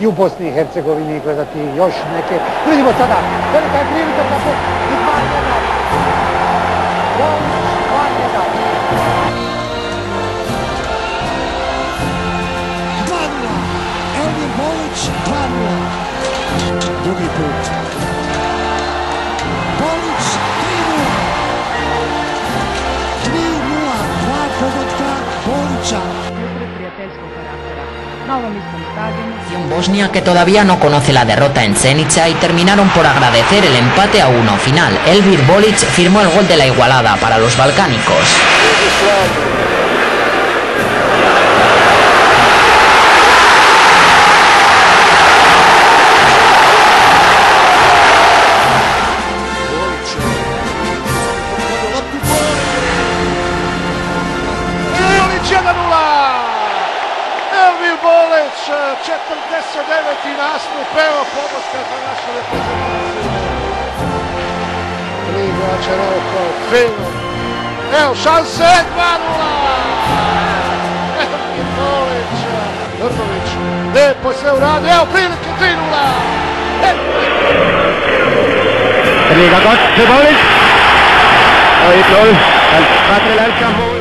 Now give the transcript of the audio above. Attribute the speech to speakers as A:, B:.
A: i u Bosni i Hercegovini gledati još neke. Vidimo sada, velika je prilika za to i
B: 2-1. 2-0. Elvin Bolić 2-0. Drugi put. Bolić 3-0. 3-0. Dva pogotka Bolića.
C: prijateljskog.
D: Bosnia que todavía no conoce la derrota en Zenica y terminaron por agradecer el empate a uno final. Elvir Bolic firmó el gol de la igualada para los balcánicos.
E: четвърте се девет и нас попева помощната наша репрезентация. Приго Ачароко, Филм. Ео, шансе, два нула! Ео, Митович, Vrbović, ne, poj sve uradi, evo prilike, 3
F: nula! Ligger godt til Bovic. Og et 0. Han trækker i landkampen.